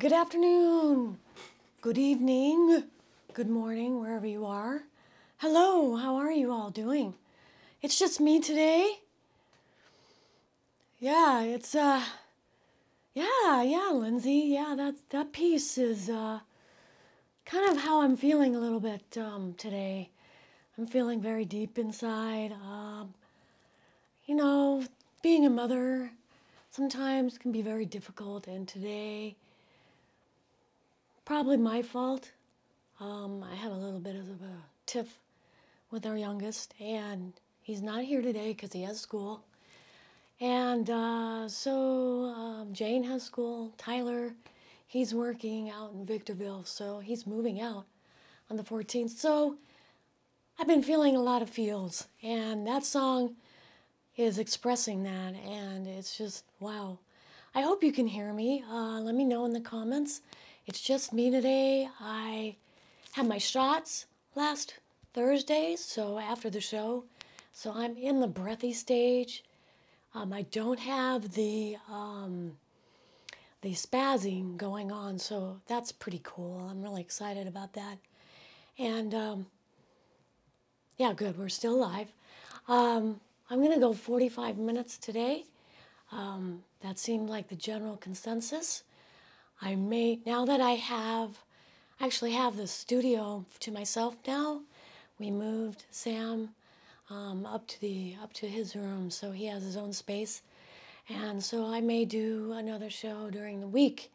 good afternoon, good evening, good morning, wherever you are. Hello, how are you all doing? It's just me today. Yeah, it's uh yeah, yeah, Lindsay. Yeah, that that piece is uh kind of how I'm feeling a little bit um today. I'm feeling very deep inside. Um you know, being a mother sometimes can be very difficult and today probably my fault. Um, I have a little bit of a tiff with our youngest, and he's not here today because he has school. And uh, so um, Jane has school. Tyler, he's working out in Victorville, so he's moving out on the 14th. So I've been feeling a lot of feels, and that song is expressing that, and it's just wow. I hope you can hear me. Uh, let me know in the comments. It's just me today. I had my shots last Thursday, so after the show, so I'm in the breathy stage. Um, I don't have the um, the spazzing going on, so that's pretty cool. I'm really excited about that. And um, yeah, good. We're still alive. Um, I'm to go 45 minutes today. Um, that seemed like the general consensus. I may now that I have actually have the studio to myself now. We moved Sam um, up to the up to his room, so he has his own space, and so I may do another show during the week,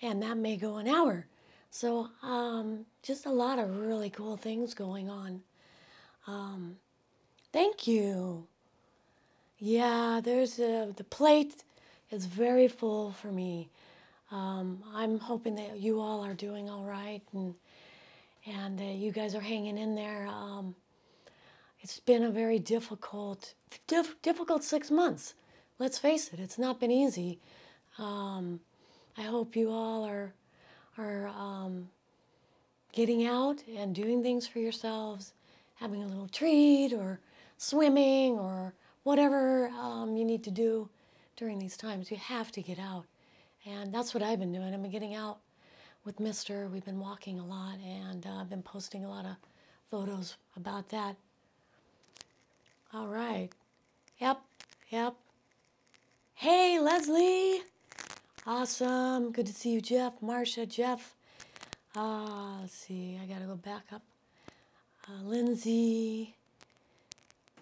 and that may go an hour. So um, just a lot of really cool things going on. Um, thank you. Yeah, there's a, the plate is very full for me. Um, I'm hoping that you all are doing all right and and that you guys are hanging in there. Um, it's been a very difficult diff- difficult six months. Let's face it, it's not been easy. Um, I hope you all are are um, getting out and doing things for yourselves, having a little treat or swimming or whatever um, you need to do during these times. You have to get out. And that's what I've been doing. I've been getting out with Mister. We've been walking a lot, and uh, I've been posting a lot of photos about that. All right. Yep, yep. Hey, Leslie. Awesome. Good to see you, Jeff, Marcia, Jeff. Uh, let's see. I got to go back up. Uh, Lindsay.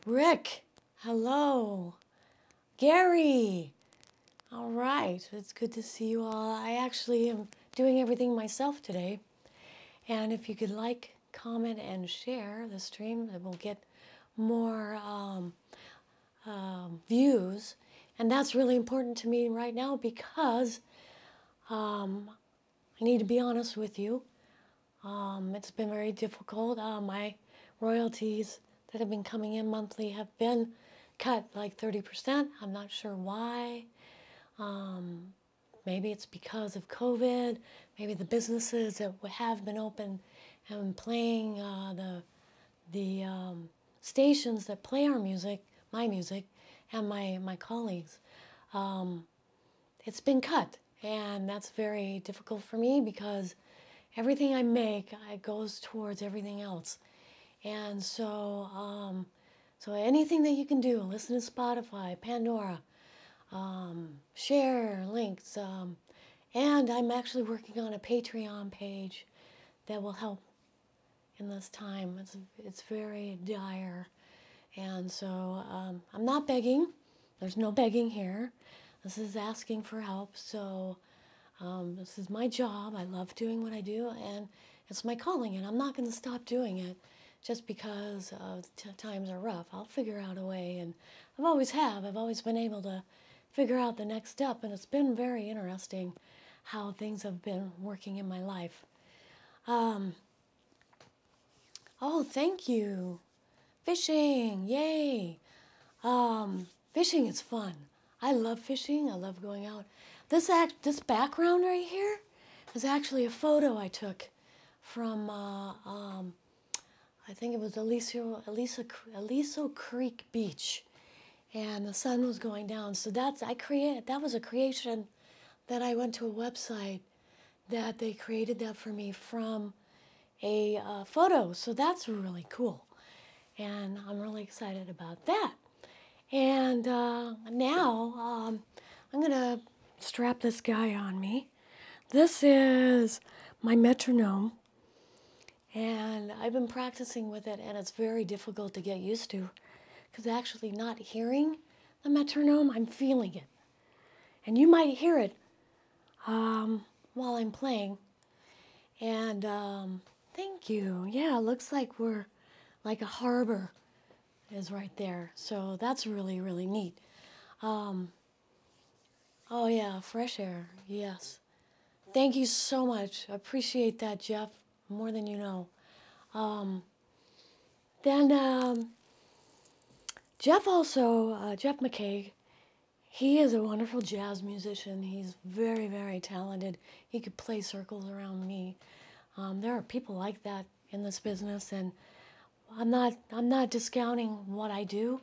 Rick. Hello. Gary. All right, it's good to see you all. I actually am doing everything myself today. And if you could like, comment, and share the stream, it will get more um, um, views. And that's really important to me right now because um, I need to be honest with you. Um, it's been very difficult. Uh, my royalties that have been coming in monthly have been cut like 30%. I'm not sure why. Um, maybe it's because of COVID. Maybe the businesses that have been open and playing uh, the the um, stations that play our music, my music, and my my colleagues. Um, it's been cut, and that's very difficult for me because everything I make goes towards everything else, and so um, so anything that you can do, listen to Spotify, Pandora um, share links. Um, and I'm actually working on a Patreon page that will help in this time. It's, it's very dire. And so um, I'm not begging. There's no begging here. This is asking for help. So um, this is my job. I love doing what I do, and it's my calling, and I'm not going to stop doing it just because uh, times are rough. I'll figure out a way, and I've always have. I've always been able to figure out the next step. And it's been very interesting how things have been working in my life. Um, oh, thank you. Fishing, yay. Um, fishing is fun. I love fishing. I love going out. This act, this background right here is actually a photo I took from, uh, um, I think it was Aliso, Aliso, Aliso Creek Beach and the sun was going down. So that's I created that was a creation that I went to a website that they created that for me from a uh, photo. So that's really cool. And I'm really excited about that. And uh, now um, I'm to strap this guy on me. This is my metronome. And I've been practicing with it, and it's very difficult to get used to because actually, not hearing the metronome, I'm feeling it. And you might hear it um, while I'm playing. And um, thank you. Yeah, looks like we're like a harbor is right there. So that's really, really neat. Um, oh, yeah, fresh air. Yes. Thank you so much. Appreciate that, Jeff, more than you know. Um, then um, Jeff also, uh, Jeff McKaig, he is a wonderful jazz musician. He's very, very talented. He could play circles around me. Um, there are people like that in this business, and I'm not I'm not discounting what I do.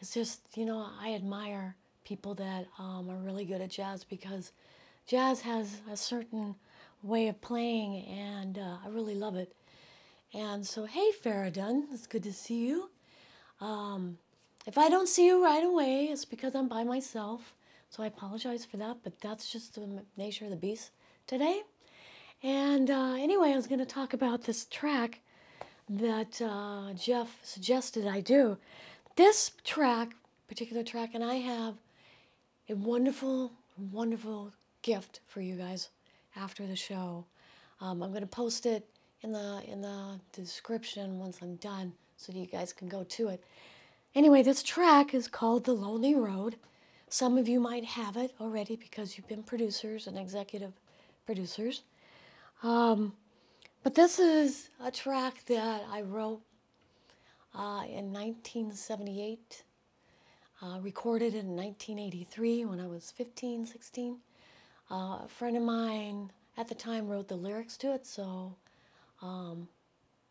It's just you know I admire people that um, are really good at jazz because jazz has a certain way of playing, and uh, I really love it. And so, hey, Faradun, it's good to see you. Um, if I don't see you right away, it's because I'm by myself. So I apologize for that, but that's just the nature of the beast today. And uh, anyway, I was going to talk about this track that uh, Jeff suggested I do. This track, particular track, and I have a wonderful, wonderful gift for you guys after the show. Um, I'm going to post it in the in the description once I'm done, so you guys can go to it. Anyway, this track is called "The Lonely Road." Some of you might have it already because you've been producers and executive producers. Um, but this is a track that I wrote uh, in 1978, uh, recorded in 1983 when I was 15, 16. Uh, a friend of mine at the time wrote the lyrics to it, so um,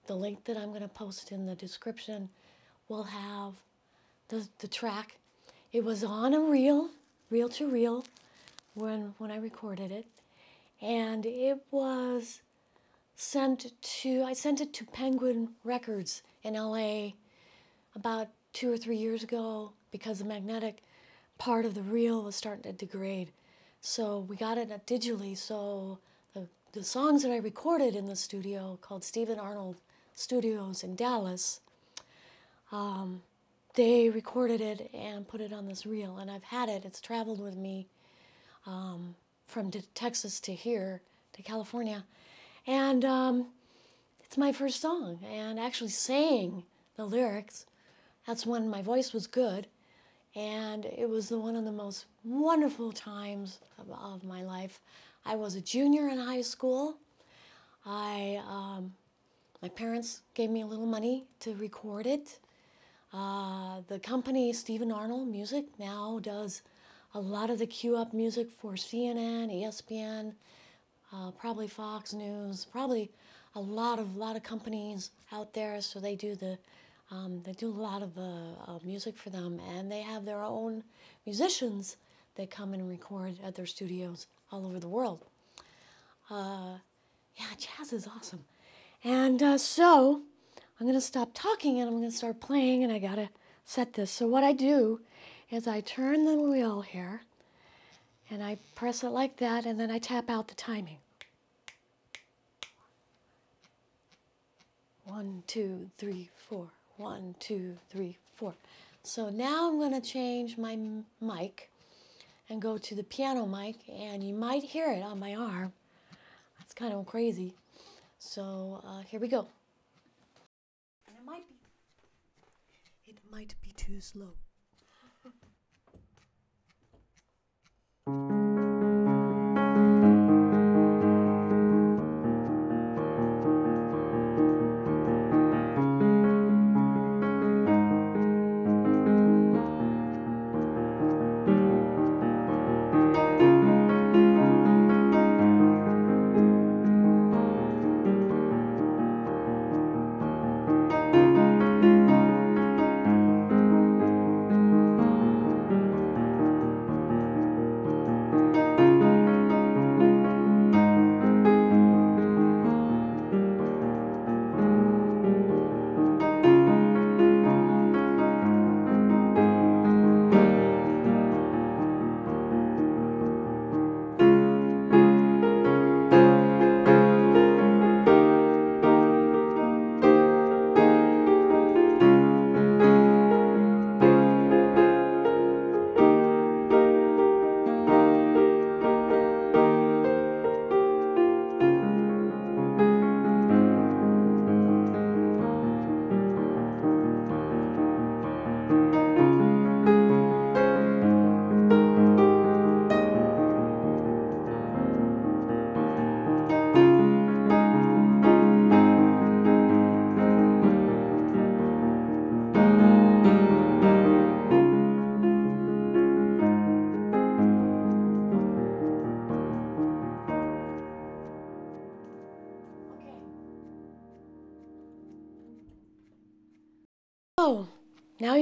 the link that I'm going to post in the description will have the, the track. It was on a reel, reel to reel, when, when I recorded it. And it was sent to I sent it to Penguin Records in LA about two or three years ago because the magnetic part of the reel was starting to degrade. So we got it digitally. So the, the songs that I recorded in the studio called Stephen Arnold Studios in Dallas, um, they recorded it and put it on this reel. And I've had it. It's traveled with me um, from Texas to here to California. And um, it's my first song. And actually saying the lyrics, that's when my voice was good. And it was the, one of the most wonderful times of, of my life. I was a junior in high school. I, um, my parents gave me a little money to record it. Uh, the company Stephen Arnold Music now does a lot of the cue up music for CNN, ESPN, uh, probably Fox News, probably a lot of lot of companies out there. So they do the um, they do a lot of uh, music for them, and they have their own musicians that come and record at their studios all over the world. Uh, yeah, jazz is awesome. And uh, so I'm going to stop talking and I'm going to start playing, and I got to set this. So what I do is I turn the wheel here and I press it like that and then I tap out the timing. One, two, three, four. One, two, three, four. So now I'm going to change my mic and go to the piano mic and you might hear it on my arm. That's kind of crazy. So uh, here we go. And it might be, it might be too slow.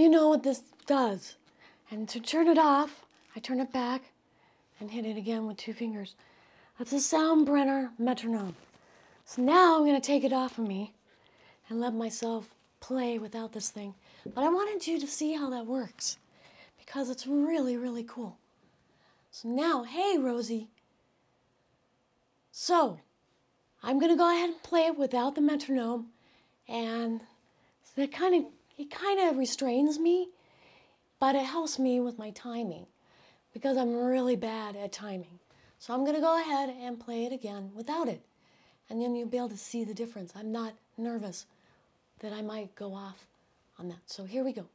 You know what this does. And to turn it off, I turn it back and hit it again with two fingers. That's a sound Soundbrenner metronome. So now I'm going to take it off of me and let myself play without this thing. But I wanted you to see how that works because it's really, really cool. So now, hey, Rosie. So, I'm going to go ahead and play it without the metronome. And that kind of, it kind of restrains me, but it helps me with my timing because I'm really bad at timing. So I'm going to go ahead and play it again without it. And then you'll be able to see the difference. I'm not nervous that I might go off on that. So here we go.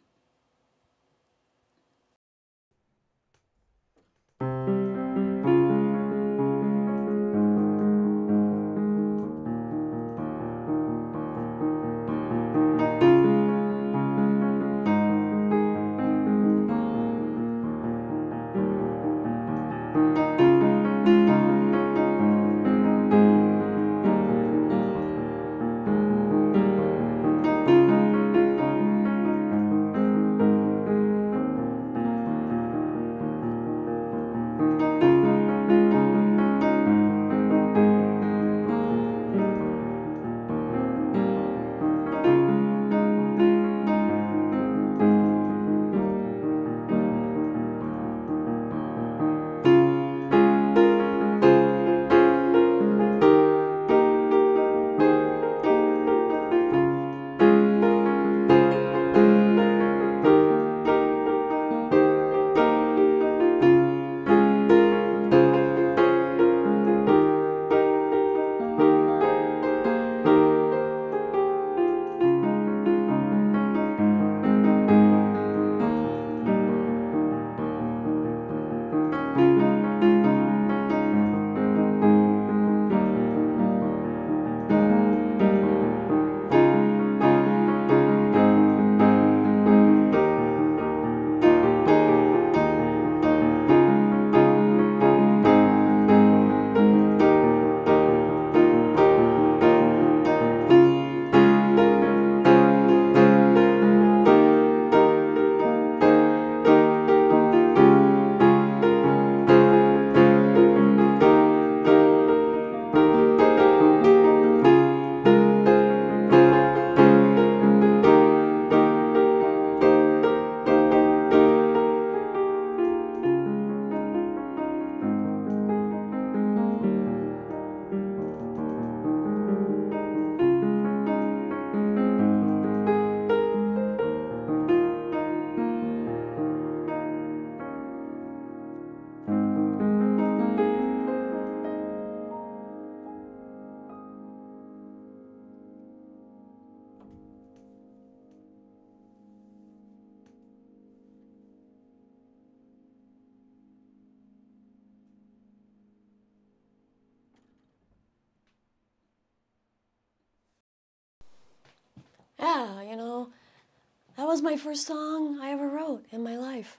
Was my first song I ever wrote in my life,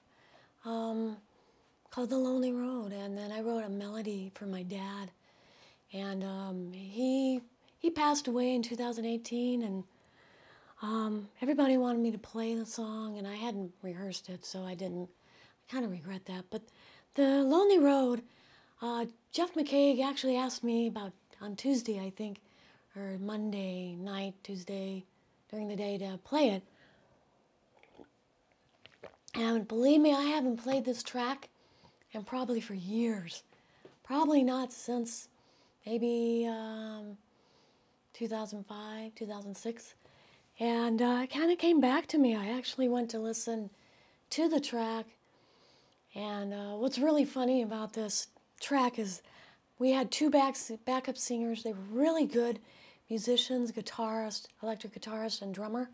um, called "The Lonely Road," and then I wrote a melody for my dad, and um, he he passed away in 2018, and um, everybody wanted me to play the song, and I hadn't rehearsed it, so I didn't. I kind of regret that, but the Lonely Road. Uh, Jeff McKaig actually asked me about on Tuesday, I think, or Monday night, Tuesday, during the day to play it. And believe me, I haven't played this track and probably for years. Probably not since maybe um, 2005, 2006. And uh, it kind of came back to me. I actually went to listen to the track. And uh, what's really funny about this track is we had two backs, backup singers. They were really good musicians, guitarist, electric guitarist, and drummer,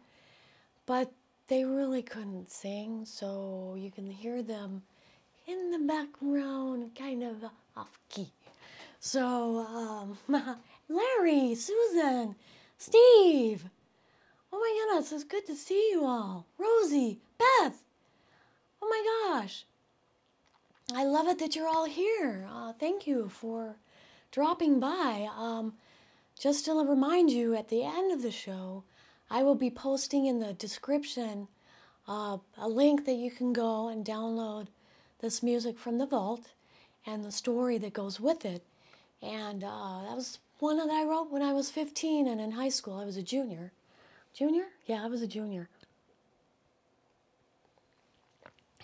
but they really couldn't sing, so you can hear them in the background, kind of off key. So, um, Larry, Susan, Steve, oh my goodness, it's good to see you all. Rosie, Beth, oh my gosh. I love it that you're all here. Uh, thank you for dropping by. Um, just to remind you, at the end of the show, I will be posting in the description uh, a link that you can go and download this music from the vault and the story that goes with it. And uh, that was one that I wrote when I was 15 and in high school. I was a junior. Junior? Yeah, I was a junior.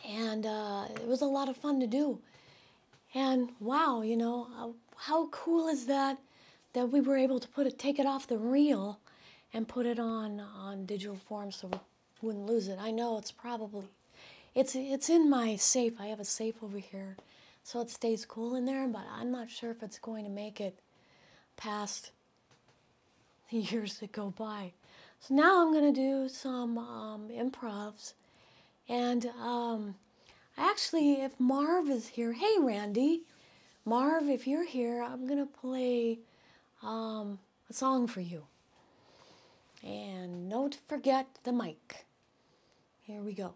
And uh, it was a lot of fun to do. And wow, you know, how, how cool is that that we were able to put it, take it off the reel and put it on on digital form so we wouldn't lose it. I know it's probably it's it's in my safe. I have a safe over here, so it stays cool in there. But I'm not sure if it's going to make it past the years that go by. So now I'm going to do some um, improvs, and um, actually, if Marv is here, hey Randy, Marv, if you're here, I'm going to play um, a song for you. And don't forget the mic. Here we go.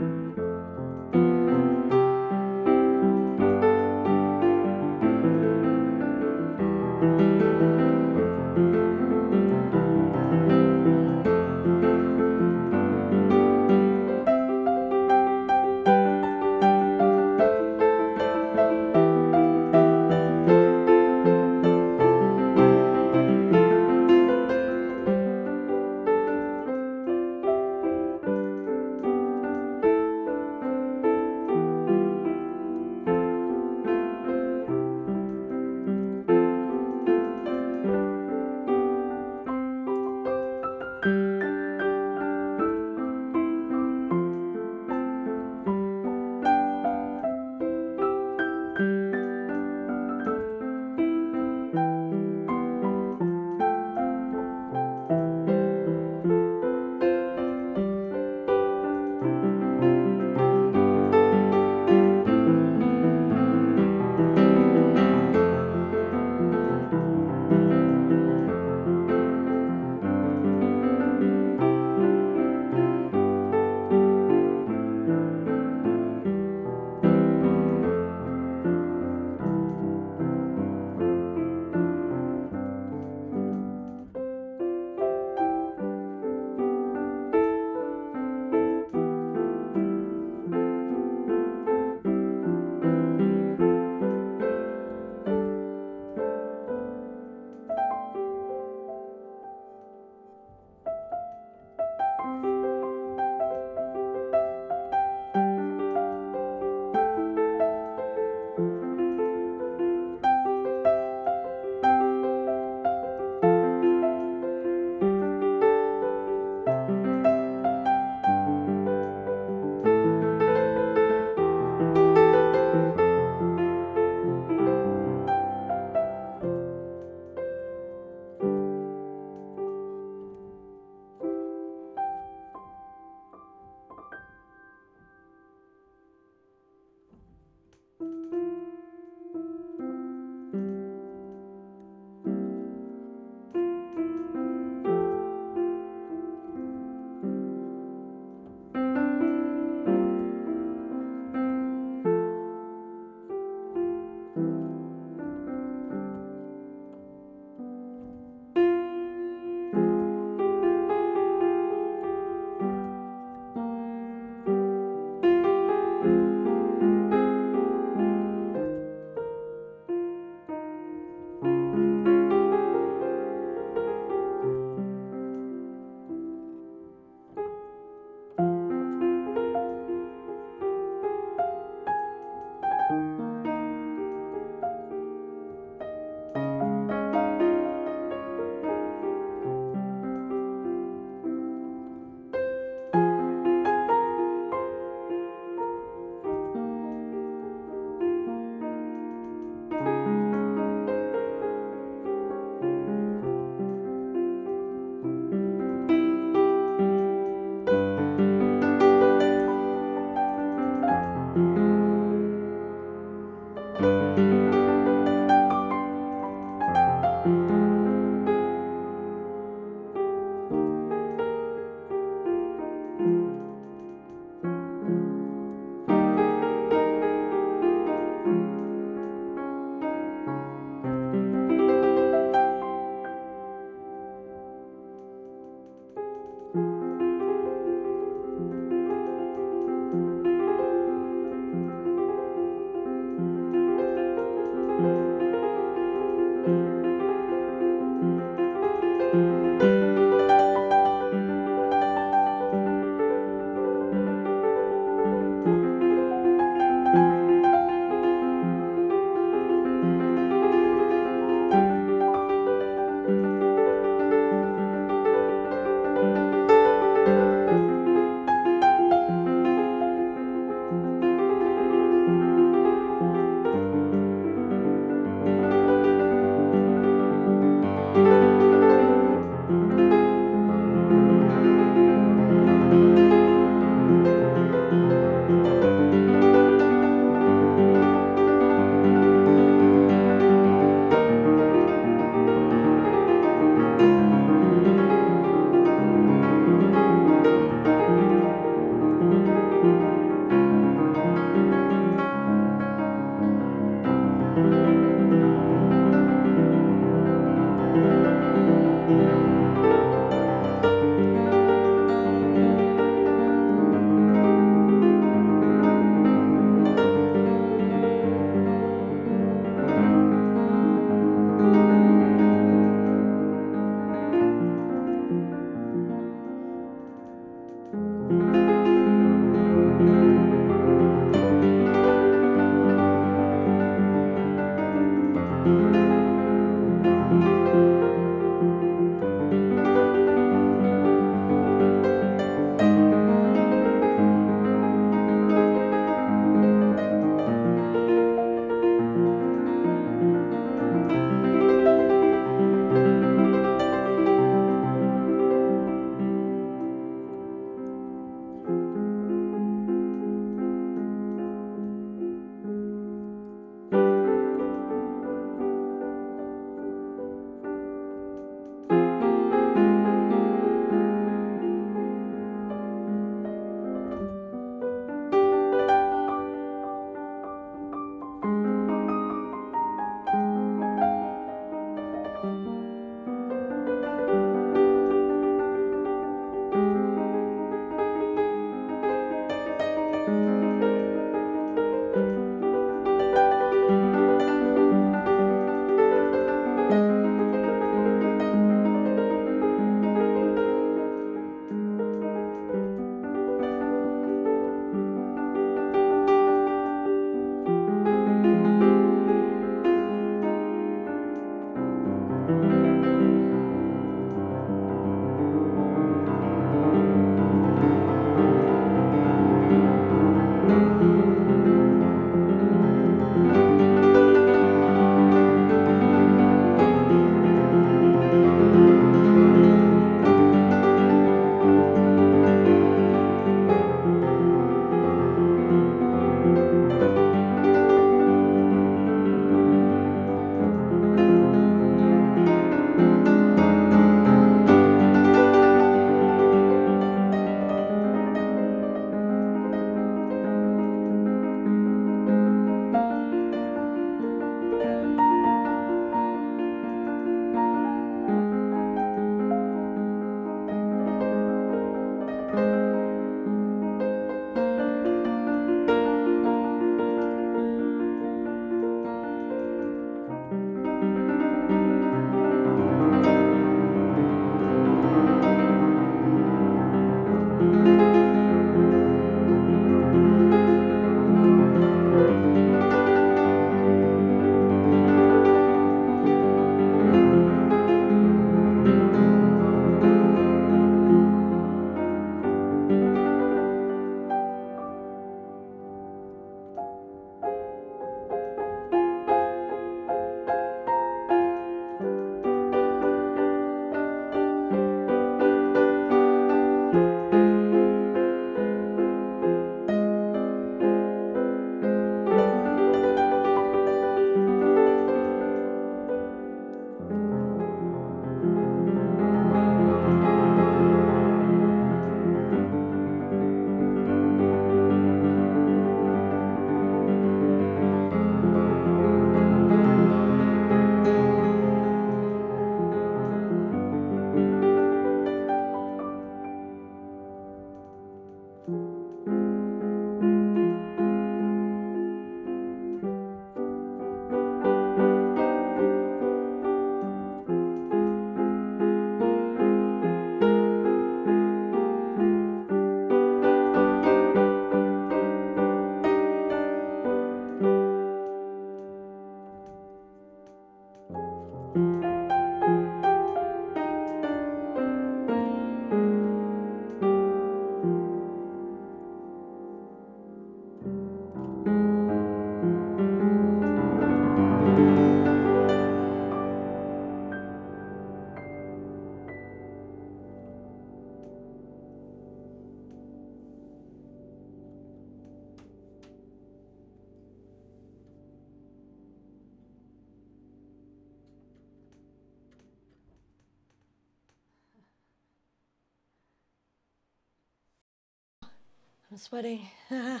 I'm sweating.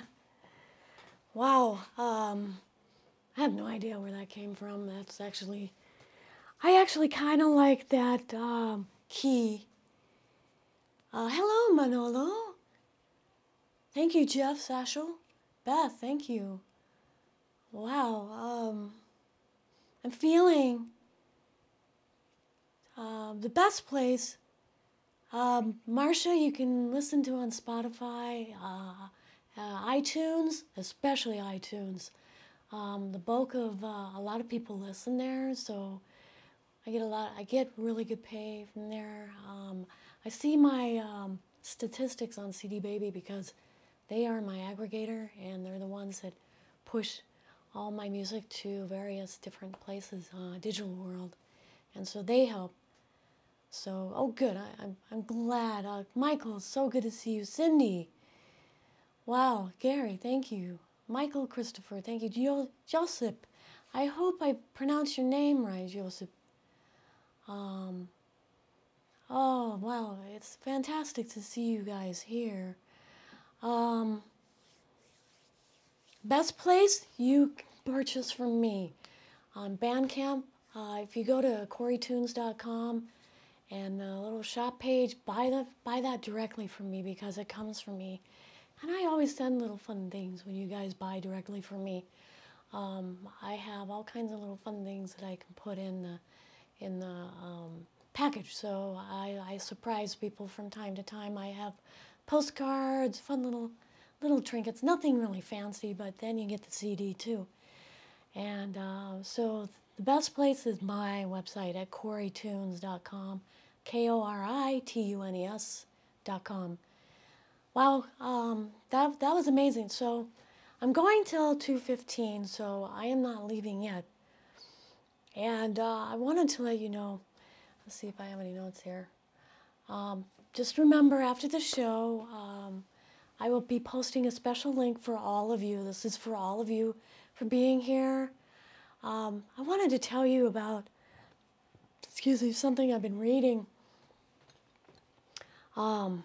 wow. Um, I have no idea where that came from. That's actually, I actually kind of like that um, key. Uh, hello, Manolo. Thank you, Jeff Sashel. Beth, thank you. Wow. Um, I'm feeling uh, the best place. Um, Marsha, you can listen to on Spotify, uh, uh, iTunes, especially iTunes. Um, the bulk of uh, a lot of people listen there, so I get a lot. I get really good pay from there. Um, I see my um, statistics on CD Baby because they are my aggregator, and they're the ones that push all my music to various different places, uh, digital world, and so they help. So, oh, good. I, I'm I'm glad. Uh, Michael, so good to see you. Cindy. Wow, Gary, thank you. Michael Christopher, thank you. Jo- Joseph, I hope I pronounced your name right, Joseph. Um, oh, wow, it's fantastic to see you guys here. Um, best place you purchase from me on Bandcamp. Uh, if you go to KoriTunes.com and the little shop page, buy the buy that directly from me because it comes from me. And I always send little fun things when you guys buy directly from me. Um, I have all kinds of little fun things that I can put in the in the um, package. So I, I surprise people from time to time. I have postcards, fun little little trinkets. Nothing really fancy, but then you get the CD too. And uh, so the best place is my website at KoriTunes.com, K O R I T U N E S.com. Wow, um, that, that was amazing. So I'm going till 2.15, so I am not leaving yet. And uh, I wanted to let you know, let's see if I have any notes here. Um, just remember after the show, um, I will be posting a special link for all of you. This is for all of you for being here. Um, I wanted to tell you about, excuse me, something I've been reading. Um,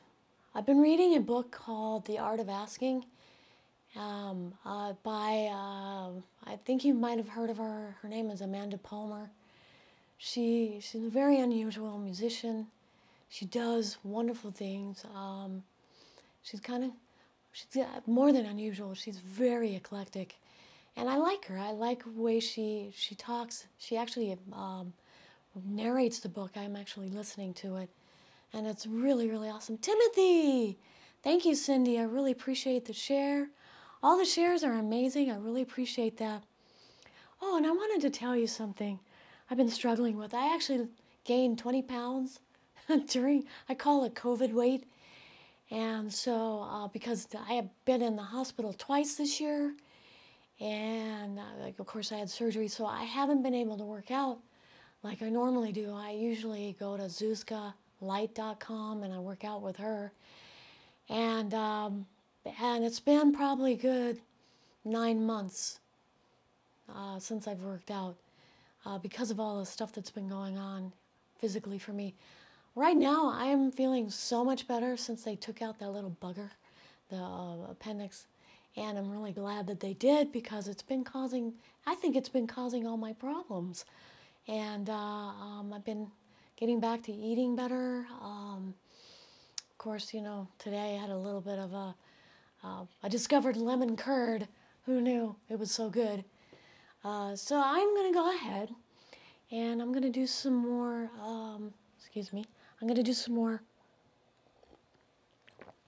I've been reading a book called The Art of Asking um, uh, by, uh, I think you might have heard of her. Her name is Amanda Palmer. She, she's a very unusual musician. She does wonderful things. Um, she's kind of, she's more than unusual. She's very eclectic. And I like her. I like the way she, she talks. She actually um, narrates the book. I'm actually listening to it. And it's really, really awesome. Timothy! Thank you, Cindy. I really appreciate the share. All the shares are amazing. I really appreciate that. Oh, and I wanted to tell you something I've been struggling with. I actually gained 20 pounds during, I call it COVID weight. And so, uh, because I have been in the hospital twice this year, and uh, like, of course, I had surgery, so I haven't been able to work out like I normally do. I usually go to ZuzkaLight.com and I work out with her. And, um, and it's been probably good nine months uh, since I've worked out uh, because of all the stuff that's been going on physically for me. Right now, I am feeling so much better since they took out that little bugger, the uh, appendix. And I'm really glad that they did because it's been causing, I think it's been causing all my problems. And uh, um, I've been getting back to eating better. Um, of course, you know, today I had a little bit of a, uh, I discovered lemon curd. Who knew it was so good? Uh, so I'm going to go ahead and I'm going to do some more, um, excuse me, I'm going to do some more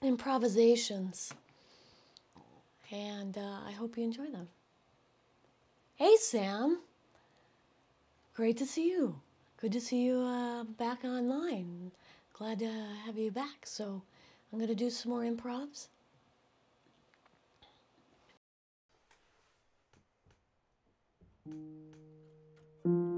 improvisations and uh, I hope you enjoy them. Hey, Sam. Great to see you. Good to see you uh, back online. Glad to have you back. So I'm going to do some more improvs. Mm -hmm.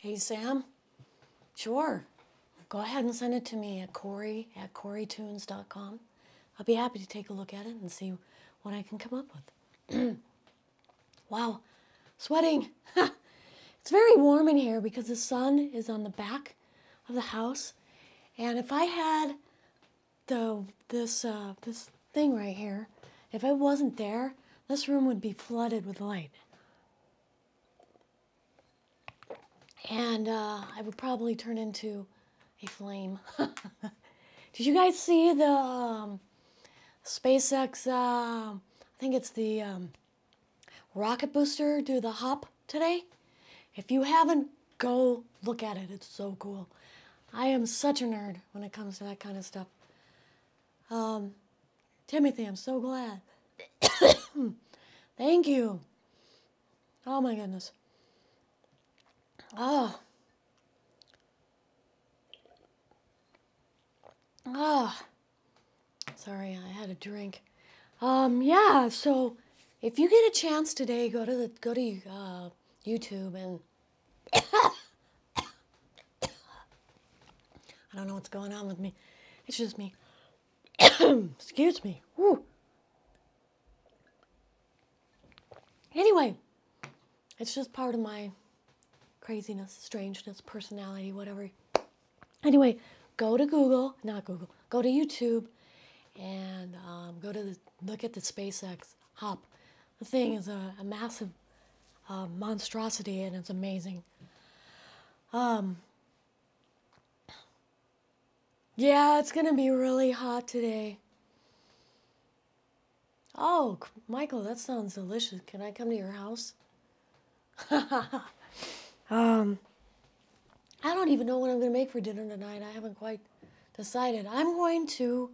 Hey, Sam. Sure. Go ahead and send it to me at Kori at KoriTunes.com. I'll be happy to take a look at it and see what I can come up with. wow, sweating. it's very warm in here because the sun is on the back of the house. And if I had the this uh, this thing right here, if it wasn't there, this room would be flooded with light. And uh, I would probably turn into a flame. Did you guys see the um, SpaceX? Uh, I think it's the um, rocket booster do the hop today. If you haven't, go look at it. It's so cool. I am such a nerd when it comes to that kind of stuff. Um, Timothy, I'm so glad. Thank you. Oh my goodness. Oh. Ah. Sorry, I had a drink. Um, yeah, so if you get a chance today, go to the go to uh, YouTube and I don't know what's going on with me. It's just me. Excuse me. Woo. Anyway, it's just part of my craziness, strangeness, personality, whatever. Anyway, go to Google, not Google, go to YouTube and um, go to the, look at the SpaceX hop. The thing is a, a massive uh, monstrosity and it's amazing. Um, yeah, it's gonna be really hot today. Oh, Michael, that sounds delicious. Can I come to your house? um, I don't even know what I'm going to make for dinner tonight. I haven't quite decided. I'm going to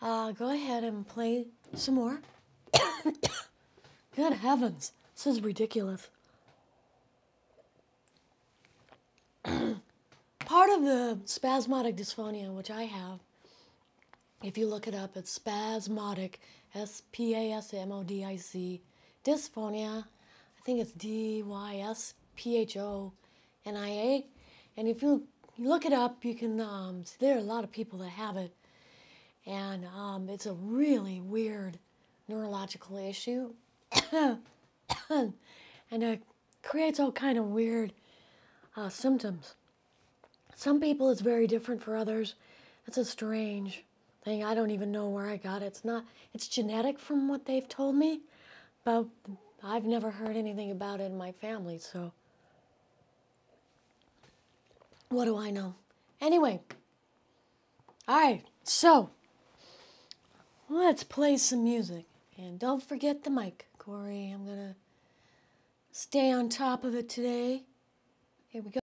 uh, go ahead and play some more. Good heavens, this is ridiculous. Part of the spasmodic dysphonia, which I have, if you look it up, it's spasmodic S P A S M O D I C. Dysphonia, I think it's D Y S P H O N I A. And if you look it up, you can, um, see there are a lot of people that have it. And um, it's a really weird neurological issue. and it creates all kind of weird uh, symptoms. Some people it's very different for others. It's a strange thing. I don't even know where I got it. It's not, it's genetic from what they've told me, but I've never heard anything about it in my family, so what do I know? Anyway, all right, so let's play some music. And don't forget the mic, Kori. I'm to stay on top of it today. Here we go.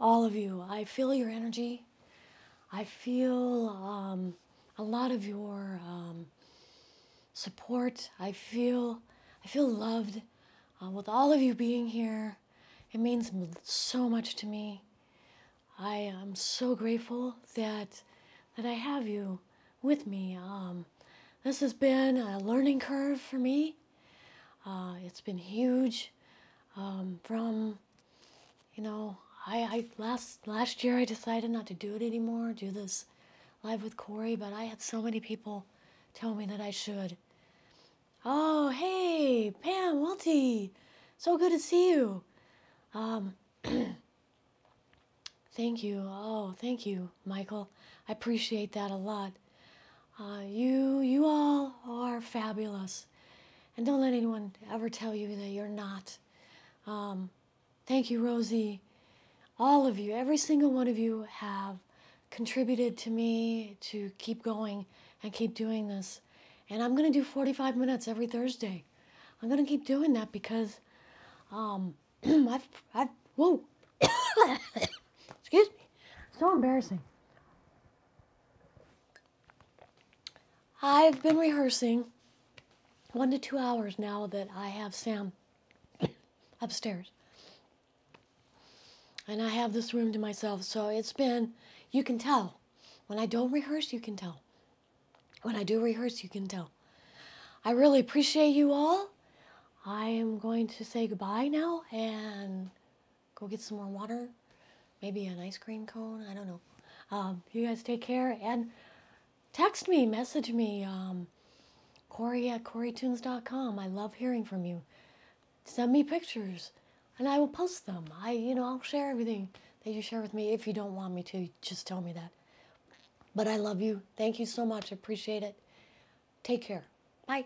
all of you. I feel your energy. I feel um, a lot of your um, support. I feel I feel loved uh, with all of you being here. It means so much to me. I am so grateful that that I have you with me. Um, this has been a learning curve for me. Uh, it's been huge um, from you know, I, I last last year I decided not to do it anymore, do this live with Kori, but I had so many people tell me that I should. Oh, hey, Pam, Welty, so good to see you. Um, thank you. Oh, thank you, Michael. I appreciate that a lot. Uh, you, you all are fabulous, and don't let anyone ever tell you that you're not. Um, Thank you, Rosie. All of you, every single one of you have contributed to me to keep going and keep doing this. And I'm going to do 45 minutes every Thursday. I'm going to keep doing that because um, I've, I've, whoa, excuse me. So embarrassing. I've been rehearsing one to two hours now that I have Sam upstairs. And I have this room to myself, so it's been, you can tell. When I don't rehearse, you can tell. When I do rehearse, you can tell. I really appreciate you all. I am going to say goodbye now and go get some more water, maybe an ice cream cone. I don't know. Um, you guys take care and text me, message me. Um, Kori at KoriTunes.com. I love hearing from you. Send me pictures and I will post them. I, you know, I'll share everything that you share with me. If you don't want me to, just tell me that. But I love you. Thank you so much. Appreciate it. Take care. Bye.